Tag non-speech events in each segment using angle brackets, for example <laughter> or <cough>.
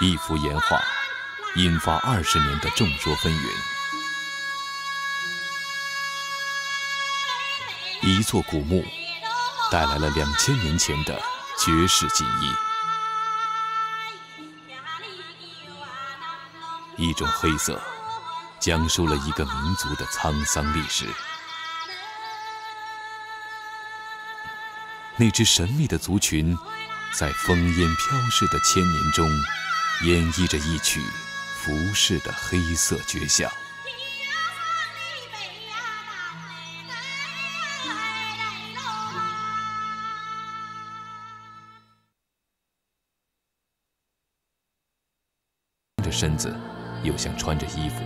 一幅岩画引发二十年的众说纷纭，一座古墓带来了两千年前的绝世锦衣，一种黑色讲述了一个民族的沧桑历史。那支神秘的族群，在烽烟飘逝的千年中，演绎着一曲浮世的黑色绝响。着身子，又像穿着衣服，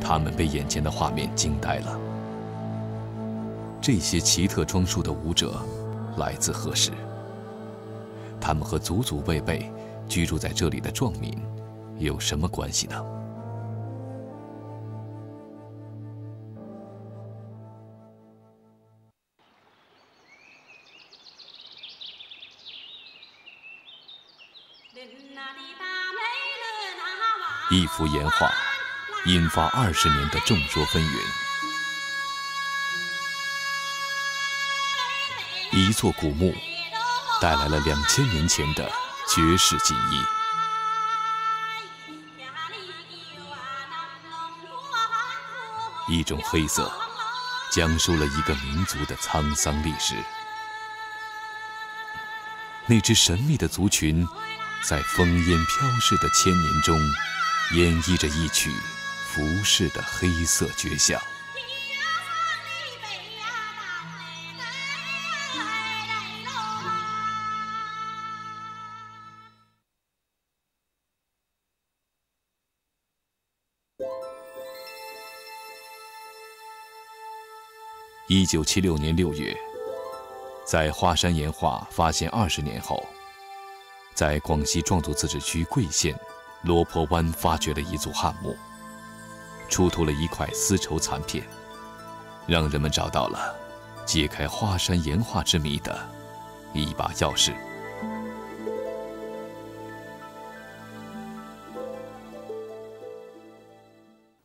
他们被眼前的画面惊呆了。这些奇特装束的舞者来自何时？他们和祖祖辈辈居住在这里的壮民有什么关系呢？一幅岩画引发二十年的众说纷纭。一座古墓带来了两千年前的绝世锦衣，一种黑色讲述了一个民族的沧桑历史。那支神秘的族群，在烽烟飘逝的千年中，演绎着一曲浮世的黑色绝响。九七六年六月，在华山岩画发现二十年后，在广西壮族自治区桂县罗坡湾发掘了一座汉墓，出土了一块丝绸残片，让人们找到了解开华山岩画之谜的一把钥匙。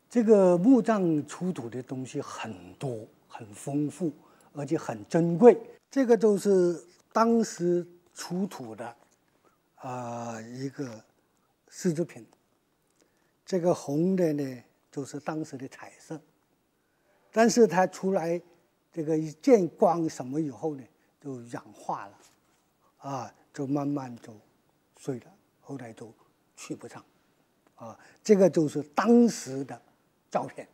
这个墓葬出土的东西很多。很丰富，而且很珍贵。这个都是当时出土的啊一个丝织品。这个红的呢，就是当时的彩色。但是它出来这个一见光什么以后呢，就氧化了，啊，就慢慢就碎了，后来就去不上。啊，这个就是当时的照片。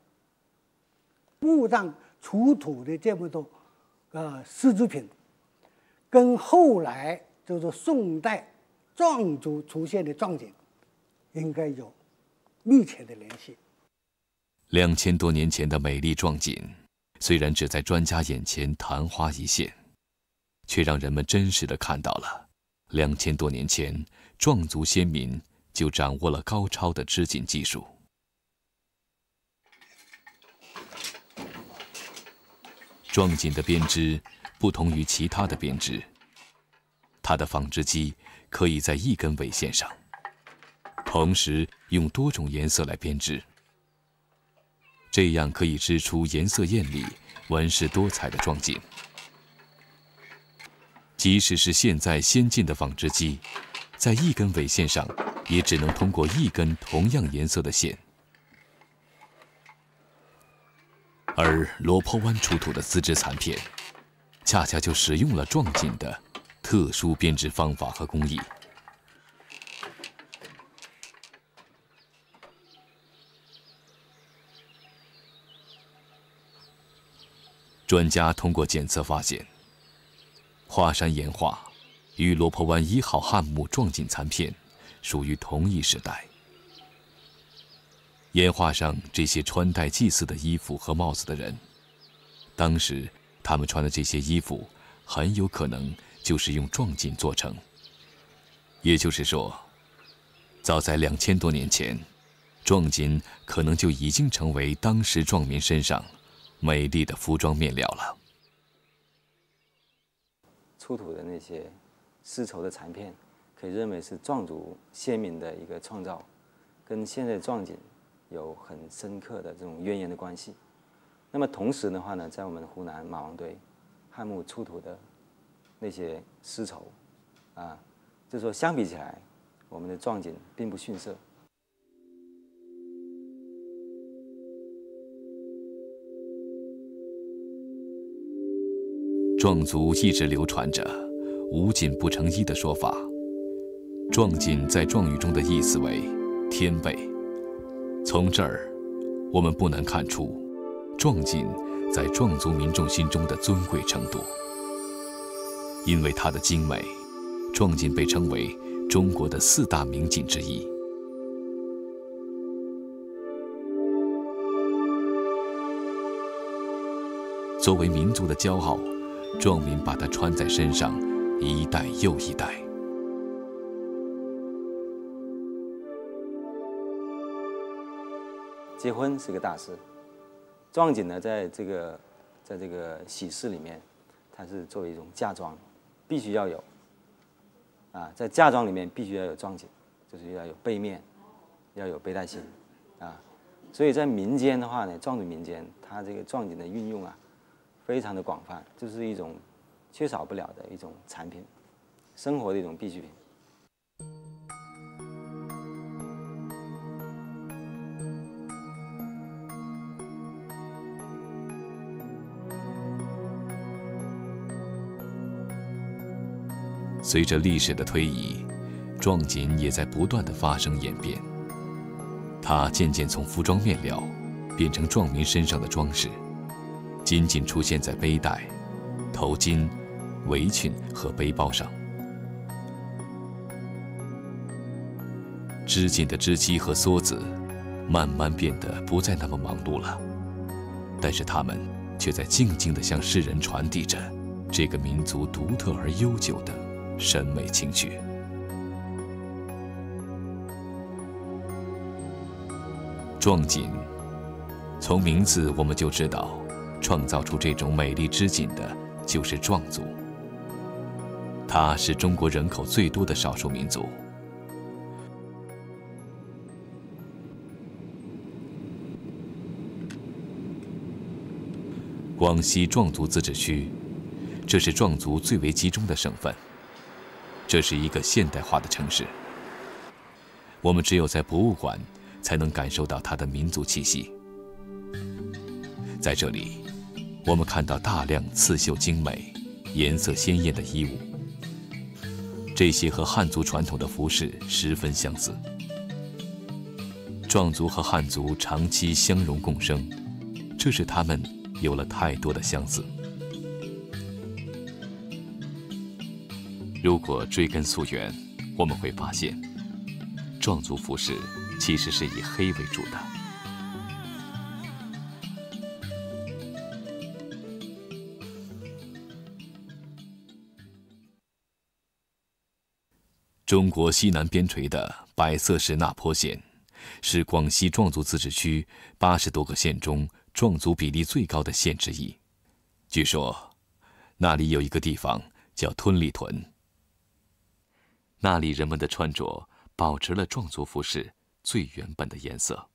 墓葬。出土的这么多，啊，丝织品，跟后来就是宋代壮族出现的壮锦，应该有密切的联系。两千多年前的美丽壮锦，虽然只在专家眼前昙花一现，却让人们真实的看到了两千多年前壮族先民就掌握了高超的织锦技术。壮锦的编织不同于其他的编织，它的纺织机可以在一根纬线上，同时用多种颜色来编织，这样可以织出颜色艳丽、纹饰多彩的壮锦。即使是现在先进的纺织机，在一根纬线上也只能通过一根同样颜色的线。而罗坡湾出土的丝织残片，恰恰就使用了壮锦的特殊编织方法和工艺。专家通过检测发现，华山岩画与罗坡湾一号汉墓壮锦残片属于同一时代。岩画上这些穿戴祭祀的衣服和帽子的人，当时他们穿的这些衣服很有可能就是用壮锦做成。也就是说，早在两千多年前，壮锦可能就已经成为当时壮民身上美丽的服装面料了。出土的那些丝绸的残片，可以认为是壮族先民的一个创造，跟现在壮锦有很深刻的这种渊源的关系。那么同时的话呢，在我们湖南马王堆汉墓出土的那些丝绸，啊，就说相比起来，我们的壮锦并不逊色。壮族一直流传着“无锦不成衣”的说法。壮锦在壮语中的意思为“天位”。从这儿，我们不难看出，壮锦在壮族民众心中的尊贵程度。因为它的精美，壮锦被称为中国的四大名锦之一。作为民族的骄傲。壮民把它穿在身上，一代又一代。结婚是个大事，壮锦呢，在这个，在这个喜事里面，它是作为一种嫁妆，必须要有。啊，在嫁妆里面必须要有壮锦，就是要有背面，要有背带心，啊，所以在民间的话呢，壮族民间，它这个壮锦的运用啊。非常的广泛，就是一种缺少不了的一种产品，生活的一种必需品。随着历史的推移，壮锦也在不断的发生演变，它渐渐从服装面料变成壮民身上的装饰。仅仅出现在背带、头巾、围裙和背包上。织锦的织机和梭子慢慢变得不再那么忙碌了，但是它们却在静静地向世人传递着这个民族独特而悠久的审美情趣。壮锦，从名字我们就知道。创造出这种美丽织锦的，就是壮族。它是中国人口最多的少数民族。广西壮族自治区，这是壮族最为集中的省份。这是一个现代化的城市。我们只有在博物馆，才能感受到它的民族气息。在这里。我们看到大量刺绣精美、颜色鲜艳的衣物，这些和汉族传统的服饰十分相似。壮族和汉族长期相融共生，这使他们有了太多的相似。如果追根溯源，我们会发现，壮族服饰其实是以黑为主的。中国西南边陲的百色市那坡县，是广西壮族自治区八十多个县中壮族比例最高的县之一。据说，那里有一个地方叫吞里屯。那里人们的穿着保持了壮族服饰最原本的颜色。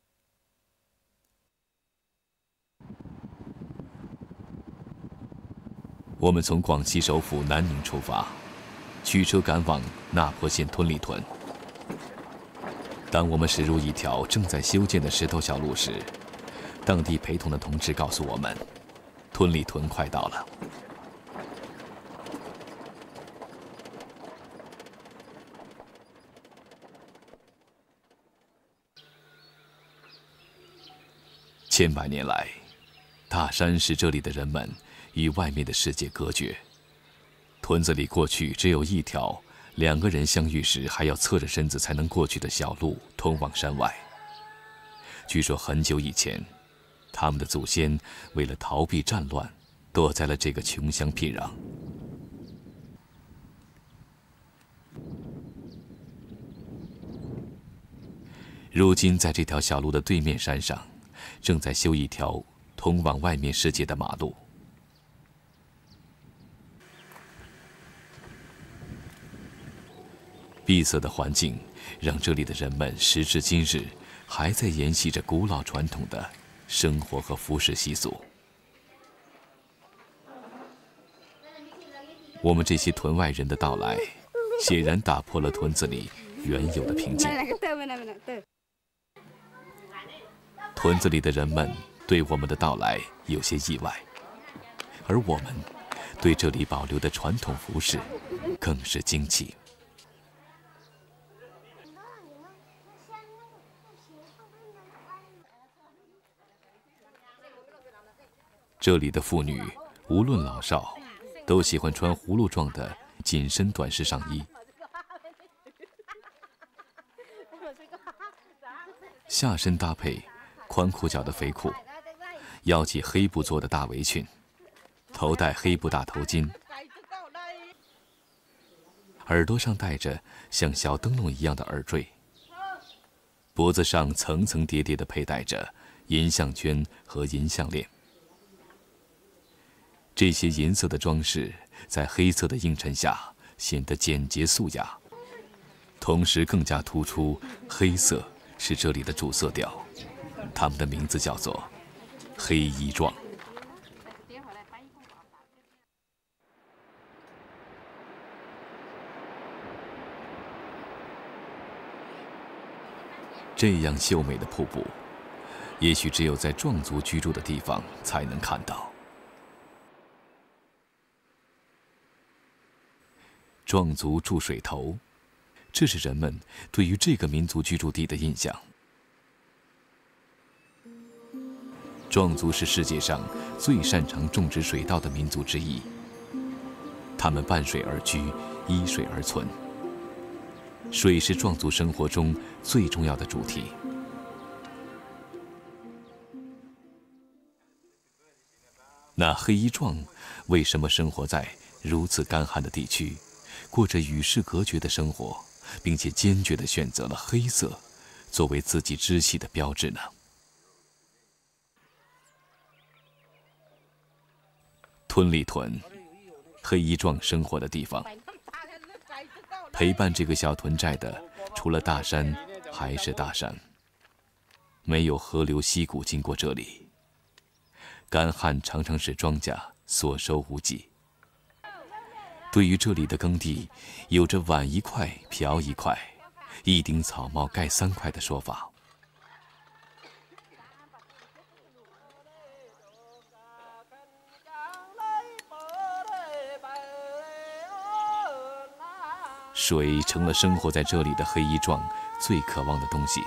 我们从广西首府南宁出发。驱车赶往那坡县吞里屯。当我们驶入一条正在修建的石头小路时，当地陪同的同志告诉我们，吞里屯快到了。千百年来，大山使这里的人们与外面的世界隔绝。屯子里过去只有一条，两个人相遇时还要侧着身子才能过去的小路，通往山外。据说很久以前，他们的祖先为了逃避战乱，躲在了这个穷乡僻壤。如今，在这条小路的对面山上，正在修一条通往外面世界的马路。闭塞的环境让这里的人们时至今日还在沿袭着古老传统的生活和服饰习俗。我们这些屯外人的到来，显然打破了屯子里原有的平静。<laughs> 屯子里的人们对我们的到来有些意外，而我们对这里保留的传统服饰更是惊奇。这里的妇女无论老少。都喜欢穿葫芦状的紧身短式上衣，下身搭配宽裤脚的肥裤，腰系黑布做的大围裙，头戴黑布大头巾，耳朵上戴着像小灯笼一样的耳坠，脖子上层层叠叠的佩戴着银项圈和银项链。这些银色的装饰在黑色的映衬下显得简洁素雅，同时更加突出黑色是这里的主色调。他们的名字叫做“黑衣壮”。这样秀美的瀑布，也许只有在壮族居住的地方才能看到。壮族住水头，这是人们对于这个民族居住地的印象。壮族是世界上最擅长种植水稻的民族之一。他们伴水而居，依水而存。水是壮族生活中最重要的主题。那黑衣壮为什么生活在如此干旱的地区？过着与世隔绝的生活，并且坚决地选择了黑色作为自己支系的标志呢？屯里屯，黑衣壮生活的地方。陪伴这个小屯寨的，除了大山，还是大山。没有河流溪谷经过这里，干旱常常使庄稼所收无几。对于这里的耕地，有着“碗一块，瓢一块，一顶草帽盖三块”的说法。水成了生活在这里的黑衣壮最渴望的东西，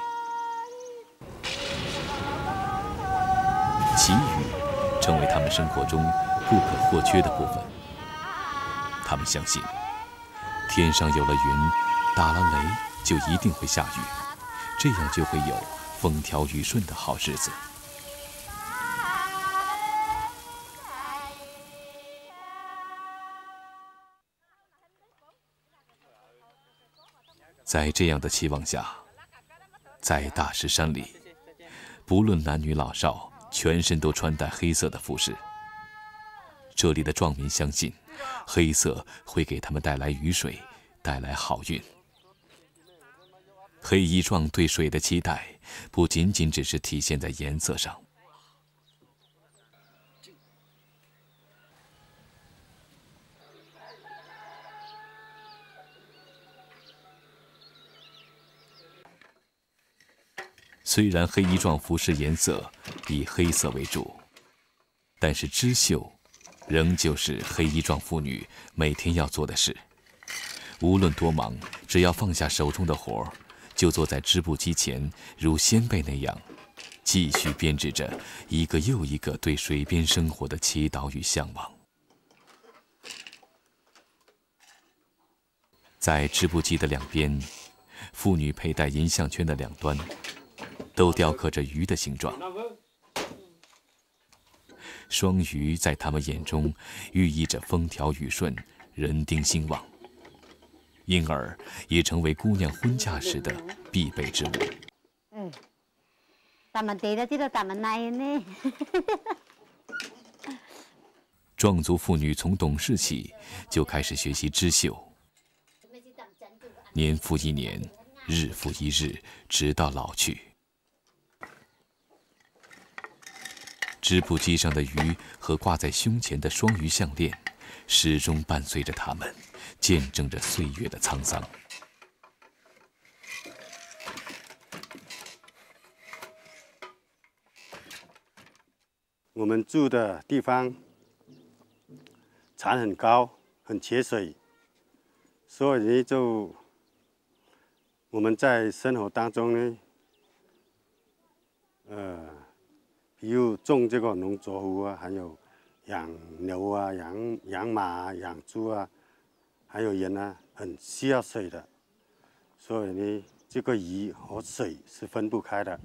祈雨成为他们生活中不可或缺的部分。他们相信，天上有了云，打了雷，就一定会下雨，这样就会有风调雨顺的好日子。在这样的期望下，在大石山里，不论男女老少，全身都穿戴黑色的服饰。这里的壮民相信。黑色会给他们带来雨水，带来好运。黑衣壮对水的期待，不仅仅只是体现在颜色上。虽然黑衣壮服饰颜色以黑色为主，但是织绣。仍旧是黑衣壮妇女每天要做的事。无论多忙，只要放下手中的活儿，就坐在织布机前，如先辈那样，继续编织着一个又一个对水边生活的祈祷与向往。在织布机的两边，妇女佩戴银项圈的两端，都雕刻着鱼的形状。双鱼在他们眼中寓意着风调雨顺、人丁兴旺，因而也成为姑娘婚嫁时的必备之物。嗯，咱们得了这个咱们来呢。<laughs> 壮族妇女从懂事起就开始学习织绣，年复一年，日复一日，直到老去。织布机上的鱼和挂在胸前的双鱼项链，始终伴随着他们，见证着岁月的沧桑。我们住的地方，产很高，很缺水，所以呢，就我们在生活当中呢，呃，比如种这个农作物啊，还有养牛啊、养养马、养猪啊，还有人呢，很需要水的，所以呢，这个鱼和水是分不开的。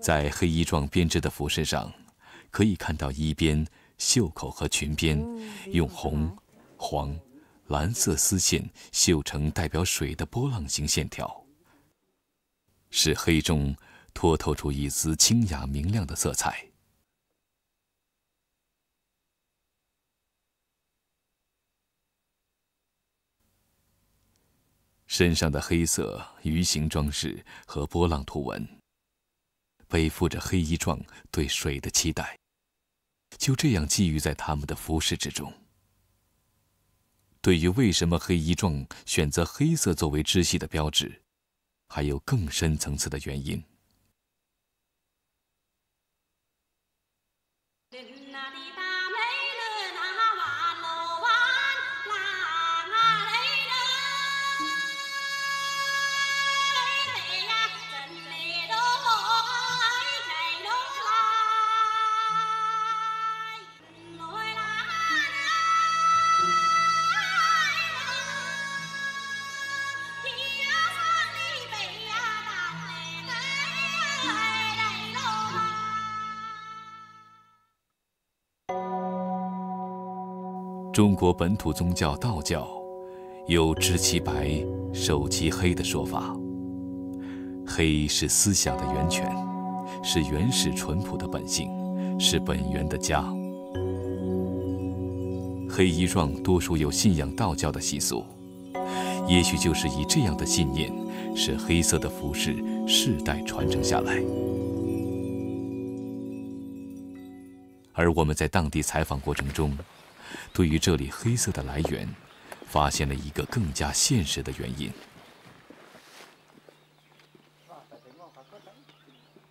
在黑衣状编织的服饰上，可以看到衣边、袖口和裙边用红、黄、蓝色丝线绣成代表水的波浪形线条，使黑中脱透出一丝清雅明亮的色彩。身上的黑色鱼形装饰和波浪图文，背负着黑衣状对水的期待，就这样寄予在他们的服饰之中。对于为什么黑衣众选择黑色作为支系的标志，还有更深层次的原因。中国本土宗教道教有知其白、守其黑的说法。黑是思想的源泉，是原始淳朴的本性，是本源的家。黑衣状多数有信仰道教的习俗，也许就是以这样的信念，使黑色的服饰世代传承下来。而我们在当地采访过程中。对于这里黑色的来源，发现了一个更加现实的原因。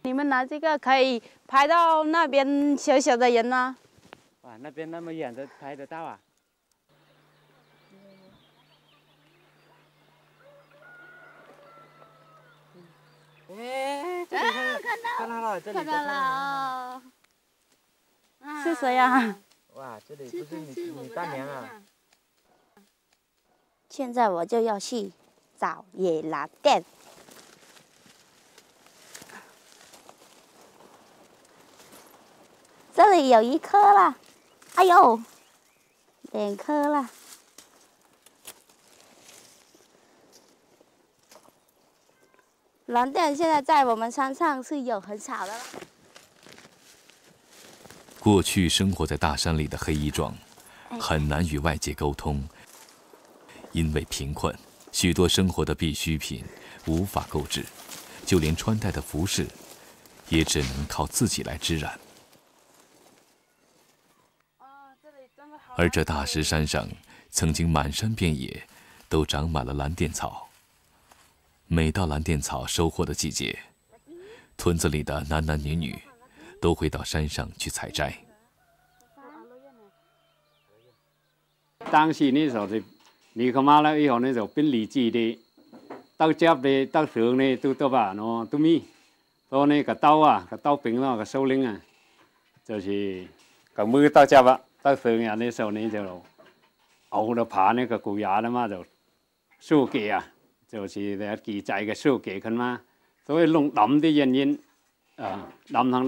你们拿这个可以拍到那边小小的人吗？哇，那边那么远的拍得到啊！哎，看到看到了，看到了，是谁呀？哇，这里不是你你大娘啊！现在我就要去找野蓝靛。这里有一颗了，哎呦，两颗了。蓝靛现在在我们山上是有很少的了。过去生活在大山里的黑衣壮，很难与外界沟通。因为贫困，许多生活的必需品无法购置，就连穿戴的服饰，也只能靠自己来织染。而这大石山上，曾经满山遍野都长满了蓝靛草。每到蓝靛草收获的季节，屯子里的男男女女。都会到山上去采摘。当时那时候是，你看嘛了以后那时候变离子的，刀夹的刀上呢都都把喏都咪，所以呢个刀啊个刀柄咯个手拎啊，就是个มือ刀夹啊刀上啊那时候呢就熬了爬那个骨牙了嘛就书记啊，就是在記載嘅書記佢嘛，所以弄冧啲原因啊冧上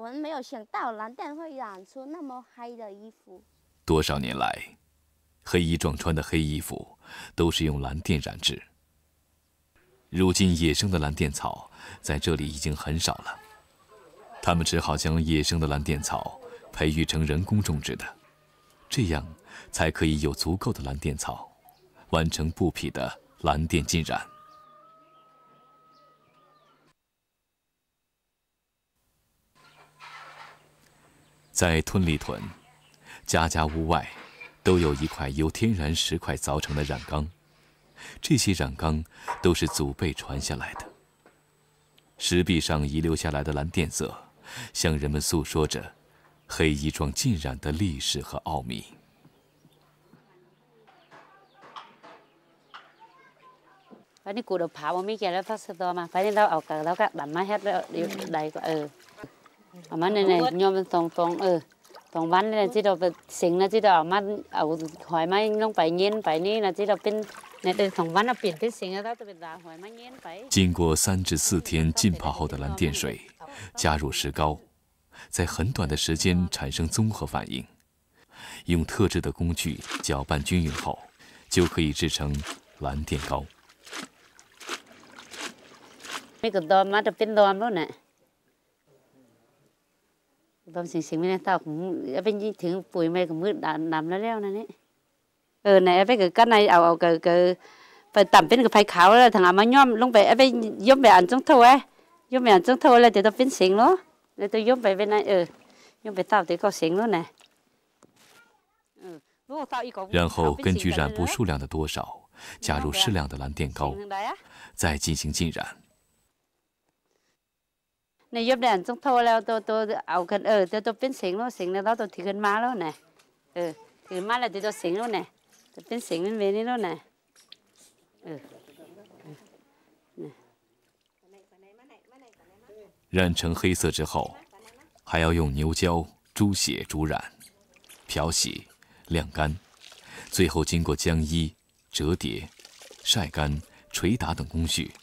我们没有想到蓝靛会染出那么黑的衣服。多少年来，黑衣壮穿的黑衣服都是用蓝靛染制。如今野生的蓝靛草在这里已经很少了，他们只好将野生的蓝靛草培育成人工种植的，这样才可以有足够的蓝靛草，完成布匹的蓝靛浸染。在吞里屯，家家屋外都有一块由天然石块凿成的染缸，这些染缸都是祖辈传下来的。石壁上遗留下来的蓝靛色，向人们诉说着黑衣庄浸染的历史和奥秘。เฮ็ดแล้วใดก็เออเอามาเนี่ยเนี่ยโยมตรงตรงเออตรงวันเนี่ยที่เราไปสิงนะที่เราเอามาเอาหอยไม้ลงไปเย็นไปนี่นะที่เราเป็น经过三至四天浸泡后的蓝靛水，加入石膏，在很短的时间产生综合反应，用特制的工具搅拌均匀后，就可以制成蓝靛膏。那个多嘛，就变多了呢。 多行行，没到，要变ถึงปุ๋ยไม่ก็มืดดำแล้วแล้วนะนี่เออไหนไปก็กันในเอาเอาก็ก็ไปต่ำเป็นกับไฟขาวแล้วทางอามาย่อมลงไปไปย่อมไปอันจงเท่าไอ้ย่อมไปอันจงเท่าแล้วเดี๋ยวต้องเป็นเสียงเนาะแล้วตัวย่อมไปเป็นไงเออย่อมไปเต่าเดี๋ยวก็เสียงแล้วนะ然后根据染布数量的多少，加入适量的蓝靛膏，再进行浸染。 ในยบแดนจงโทแล้วตัวตัวเอากันเออตัวตัวเป็นเสียงแล้วเสียงแล้วตัวถือกันมาแล้วนะเออถือมาแล้วตัวเสียงแล้วนะ变形了没了呢？染成黑色之后，还要用牛胶、猪血煮染、漂洗、晾干，最后经过浆衣、折叠、晒干、捶打等工序，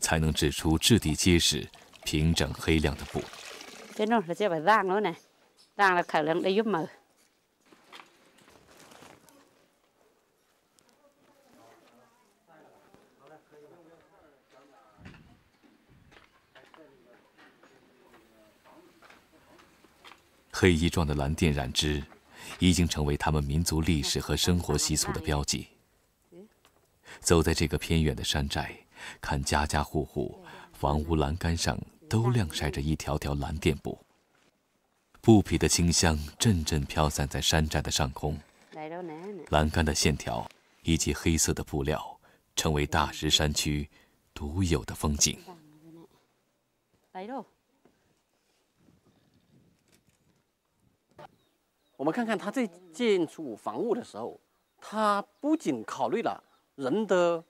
才能制出质地结实、 平整黑亮的布。这弄是这把染了呢，染了可能得用毛。黑衣状的蓝靛染织，已经成为他们民族历史和生活习俗的标记。走在这个偏远的山寨，看家家户户房屋栏杆上都晾晒着一条条蓝靛布，布匹的清香阵阵飘散在山寨的上空。栏杆的线条以及黑色的布料，成为大石山区独有的风景。我们看看他在建筑房屋的时候，他不仅考虑了人的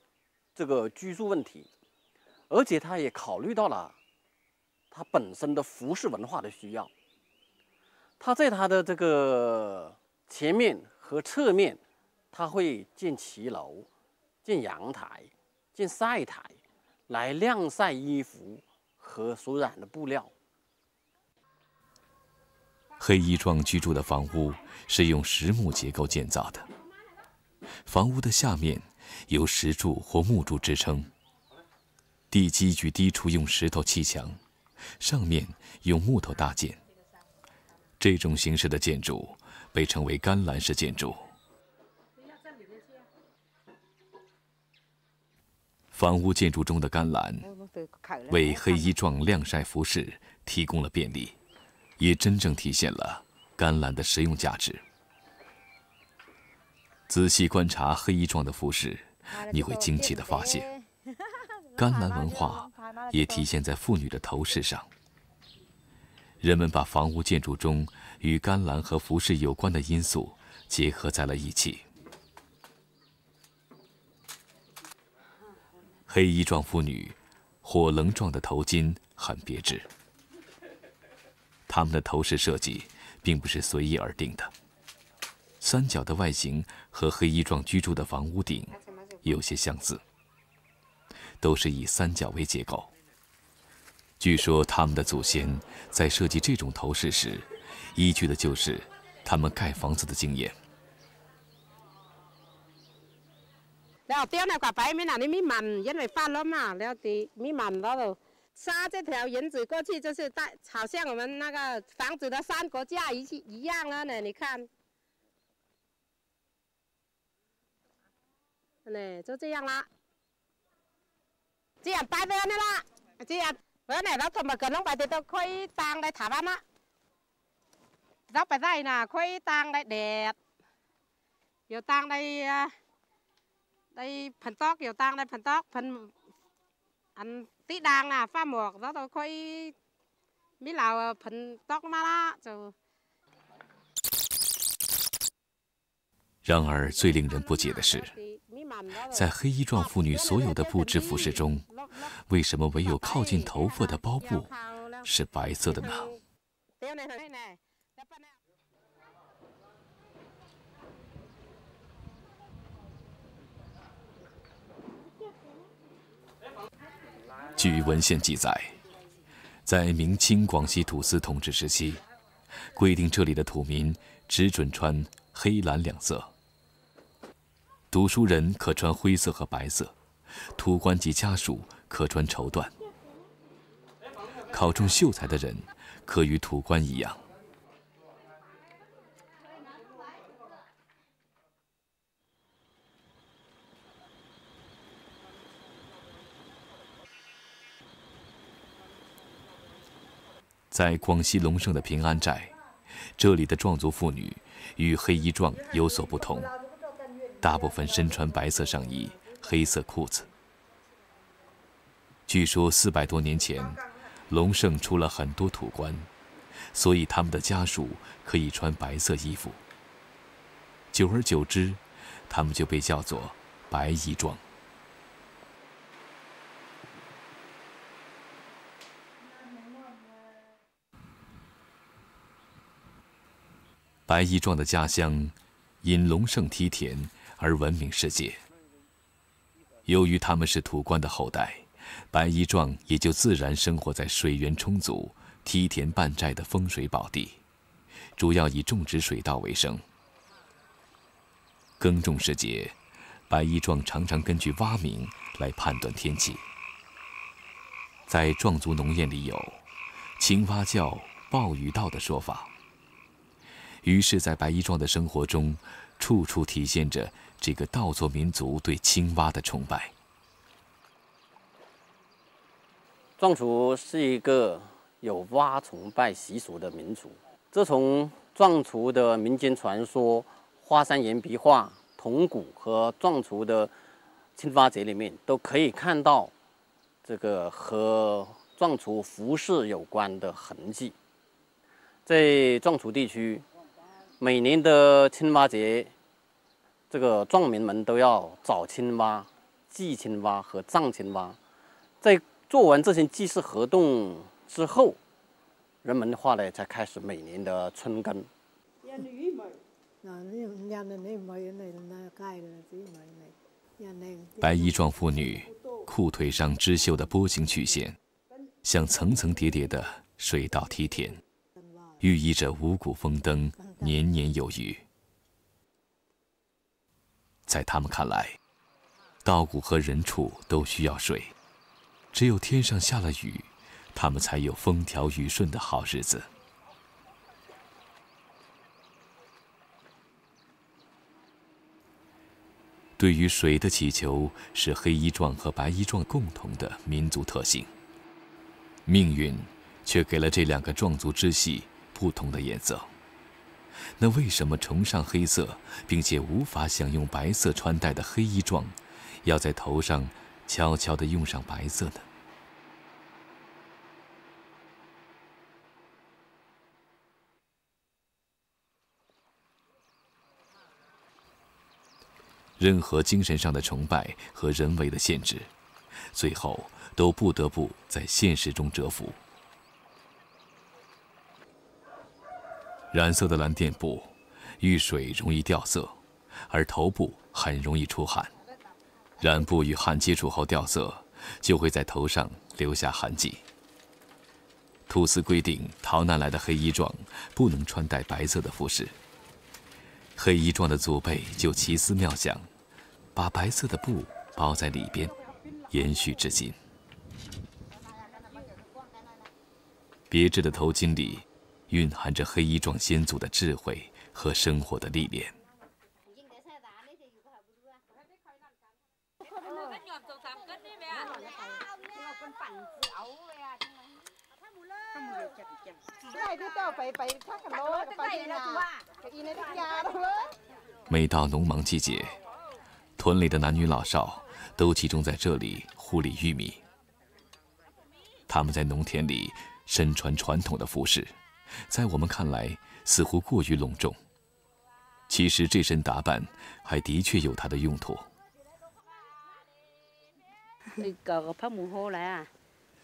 这个居住问题，而且他也考虑到了他本身的服饰文化的需要。他在他的这个前面和侧面，他会建骑楼、建阳台、建晒台，来晾晒衣服和所染的布料。黑衣庄居住的房屋是用实木结构建造的，房屋的下面由石柱或木柱支撑，地基与低处用石头砌墙，上面用木头搭建。这种形式的建筑被称为干栏式建筑。房屋建筑中的干栏为黑衣庄晾晒服饰提供了便利。也真正体现了甘蓝的实用价值。仔细观察黑衣状的服饰，你会惊奇地发现，甘蓝文化也体现在妇女的头饰上。人们把房屋建筑中与甘蓝和服饰有关的因素结合在了一起。黑衣状妇女，火棱状的头巾很别致。他们的头饰设计并不是随意而定的。三角的外形和黑衣状居住的房屋顶有些相似，都是以三角为结构。据说他们的祖先在设计这种头饰时，依据的就是他们盖房子的经验。แล้วเตี้ยวในกว่าไปไม่นานนี้มีมันยันไปฟาดล้มมาแล้วตีมีมันแล้ว就沙这条沿子过去就是带，好像我们那个房子的三国架一起一样了呢。你看，呢就这样啦， 只要摆摆安啦，只要我奶老做么个，能摆得都可以当来茶饭啦。老摆在那可以当来热，有当来啊，来盆刀有当来盆托盆，嗯，地当啊发木，老都可以米老盆刀嘛啦就。然而，最令人不解的是，在黑衣壮妇女所有的布置服饰中，为什么唯有靠近头发的包布是白色的呢？据文献记载，在明清广西土司统治时期，规定这里的土民只准穿黑蓝两色。读书人可穿灰色和白色，土官及家属可穿绸缎。考中秀才的人可与土官一样。在广西龙胜的平安寨，这里的壮族妇女与黑衣壮有所不同，大部分身穿白色上衣、黑色裤子。据说四百多年前，龙胜出了很多土官，所以他们的家属可以穿白色衣服。久而久之，他们就被叫做“白衣庄”。白衣庄的家乡因龙胜梯田而闻名世界。由于他们是土官的后代，白衣壮也就自然生活在水源充足、梯田半寨的风水宝地，主要以种植水稻为生。耕种时节，白衣壮常常根据蛙鸣来判断天气。在壮族农谚里有“青蛙叫，暴雨到”的说法。于是，在白衣壮的生活中，处处体现着这个稻作民族对青蛙的崇拜。壮族是一个有蛙崇拜习俗的民族，这从壮族的民间传说、花山岩壁画、铜鼓和壮族的青蛙节里面都可以看到这个和壮族服饰有关的痕迹。在壮族地区。每年的青蛙节，这个壮民们都要找青蛙、祭青蛙和葬青蛙。在做完这些祭祀活动之后，人们的话呢才开始每年的春耕。白衣壮妇女裤腿上织绣的波形曲线，像层层叠叠的水稻梯田。寓意着五谷丰登、年年有余。在他们看来，稻谷和人畜都需要水，只有天上下了雨，他们才有风调雨顺的好日子。对于水的祈求，是黑衣壮和白衣壮共同的民族特性。命运却给了这两个壮族支系。不同的颜色，那为什么崇尚黑色并且无法享用白色穿戴的黑衣壮，要在头上悄悄地用上白色的？任何精神上的崇拜和人为的限制，最后都不得不在现实中折服。染色的蓝靛布，遇水容易掉色，而头部很容易出汗。染布与汗接触后掉色，就会在头上留下痕迹。土司规定，逃难来的黑衣壮不能穿戴白色的服饰。黑衣壮的祖辈就奇思妙想，把白色的布包在里边，延续至今。别致的头巾里，蕴含着黑衣壮先祖的智慧和生活的历练。每到农忙季节，屯里的男女老少都集中在这里护理玉米。他们在农田里身穿传统的服饰，在我们看来似乎过于隆重。其实这身打扮还的确有它的用途。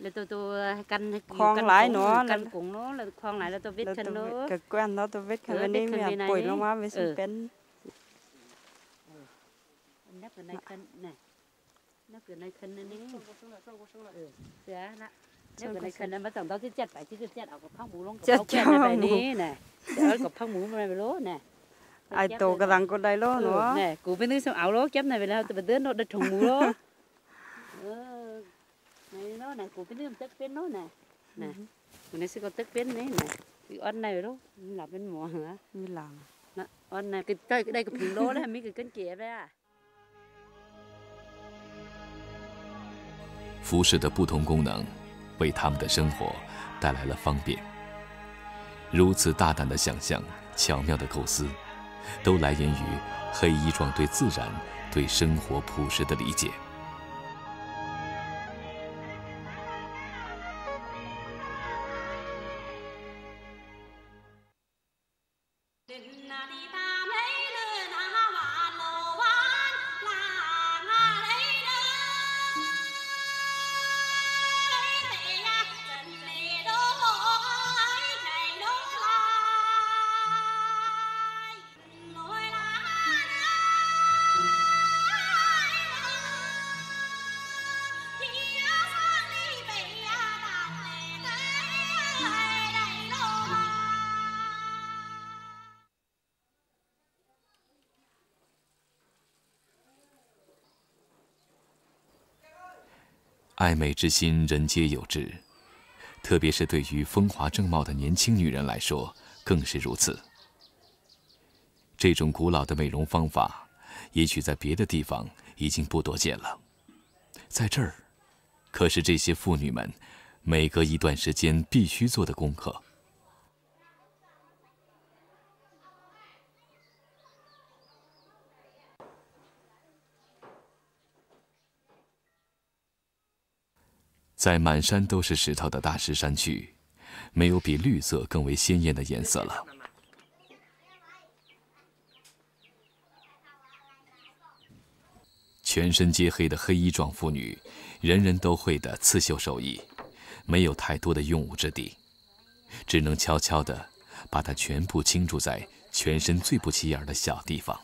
là tôi tôi căn khoang lại nó ừ, căn cũng nó là khoang lại là tôi vết thân nó. cái quen nó tôi vết thân bên đây mình bồi nó má với sừng bên nắp cái này khăn ừ. ừ. này. Nắp cái này khăn dạ, này nè nắp. Cái này khăn này bắt tổng tao chứ chặt phải chứ chặt ở cặp phong mũ luôn cặp phong phong mũ này ai tổ cái răng con đây lố nữa. này bên dưới xong áo lố chép này về là tôi bên dưới nó đất trồng mũ <laughs> này nó này của cái nước tất bên nó này nè cái này sẽ có tất bên đấy này cái ăn này đó làm bên mỏ hả như làm nó ăn này cái đây cái đây cái bình lô đấy mấy cái cân kia đấy à 服饰的不同功能，为他们的生活带来了方便。如此大胆的想象，巧妙的构思，都来源于黑衣壮对自然、对生活朴实的理解。爱美之心，人皆有之，特别是对于风华正茂的年轻女人来说，更是如此。这种古老的美容方法，也许在别的地方已经不多见了，在这儿，可是这些妇女们每隔一段时间必须做的功课。在满山都是石头的大石山区，没有比绿色更为鲜艳的颜色了。全身皆黑的黑衣壮妇女，人人都会的刺绣手艺，没有太多的用武之地，只能悄悄地把它全部倾注在全身最不起眼的小地方。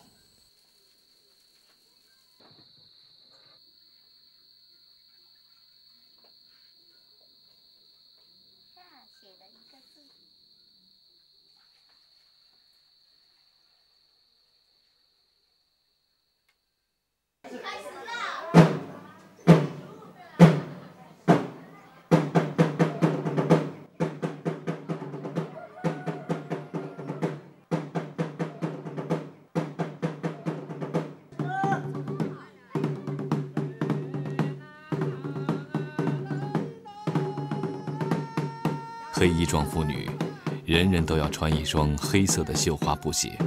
穿一双黑色的绣花布鞋，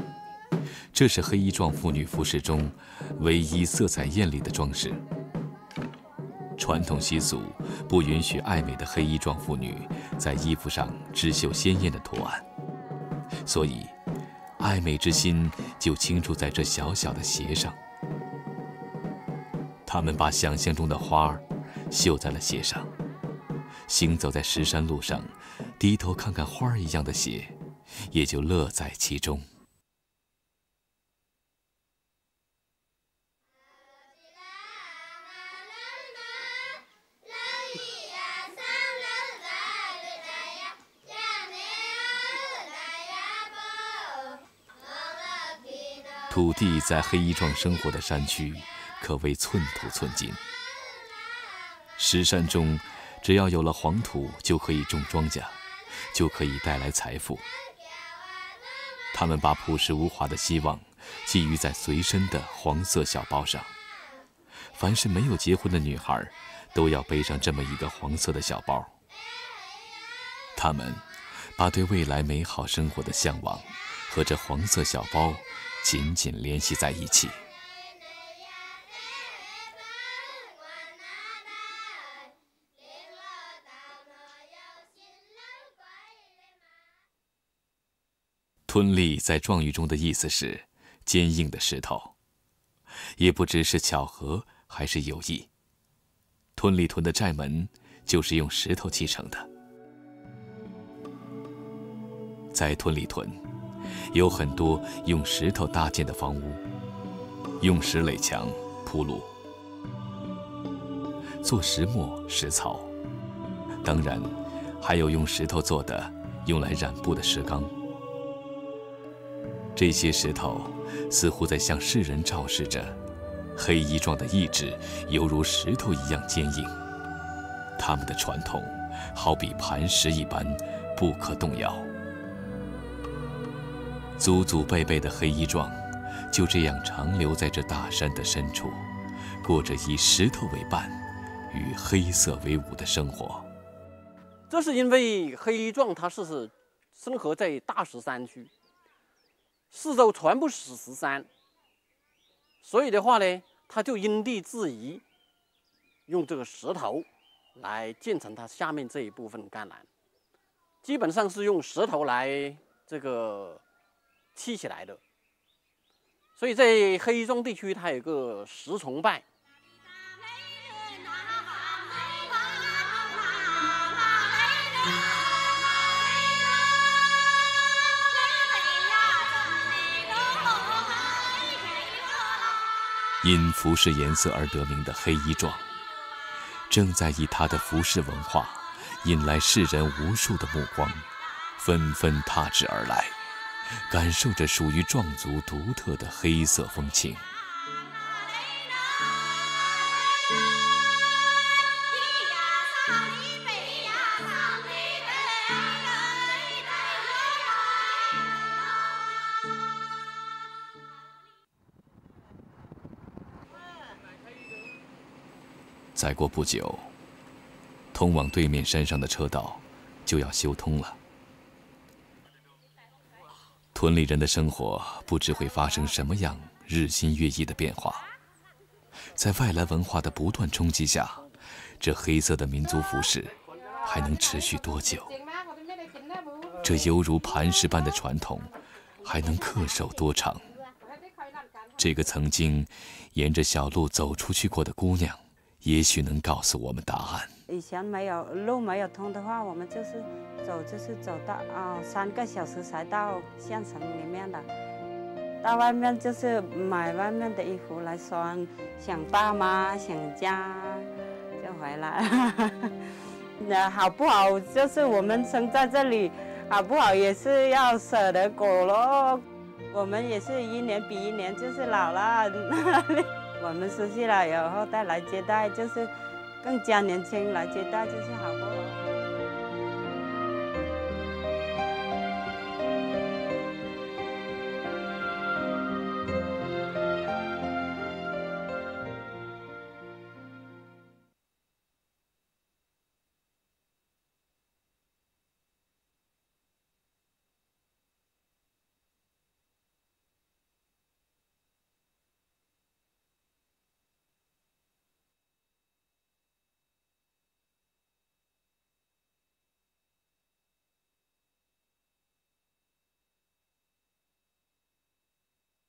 这是黑衣壮妇女服饰中唯一色彩艳丽的装饰。传统习俗不允许爱美的黑衣壮妇女在衣服上织绣鲜艳的图案，所以爱美之心就倾注在这小小的鞋上。他们把想象中的花儿绣在了鞋上。行走在石山路上，低头看看花儿一样的鞋，也就乐在其中。土地在黑衣壮生活的山区，可谓寸土寸金。石山中，只要有了黄土，就可以种庄稼，就可以带来财富。他们把朴实无华的希望寄予在随身的黄色小包上。凡是没有结婚的女孩，都要背上这么一个黄色的小包。他们把对未来美好生活的向往和这黄色小包。紧紧联系在一起。吞力在状语中的意思是坚硬的石头，也不知是巧合还是有意。吞力屯的寨门就是用石头砌成的，在吞力屯。有很多用石头搭建的房屋，用石垒墙铺路，做石磨石槽，当然还有用石头做的用来染布的石缸。这些石头似乎在向世人昭示着，黑衣壮的意志犹如石头一样坚硬，他们的传统好比磐石一般不可动摇。祖祖辈辈的黑衣壮，就这样长留在这大山的深处，过着以石头为伴，与黑色为伍的生活。这是因为黑衣壮它是是生活在大石山区，四周全部是石山，所以的话呢，他就因地制宜，用这个石头来建成它下面这一部分干栏，基本上是用石头来这个。砌起来的，所以在黑庄地区，它有个石崇拜。因服饰颜色而得名的黑衣壮，正在以他的服饰文化引来世人无数的目光，纷纷踏之而来。感受着属于壮族独特的黑色风情。再过不久，通往对面山上的车道就要修通了。屯里人的生活不知会发生什么样日新月异的变化，在外来文化的不断冲击下，这黑色的民族服饰还能持续多久？这犹如磐石般的传统还能恪守多长？这个曾经沿着小路走出去过的姑娘，也许能告诉我们答案。以前没有路没有通的话，我们就是走，就是走到啊三个小时才到县城里面的。到外面就是买外面的衣服来穿，想爸妈想家就回来。<laughs> 那好不好？就是我们生在这里，好不好也是要舍得过咯。我们也是一年比一年就是老了。我们出去了然后再来接待就是。更加年轻来接待就是好过。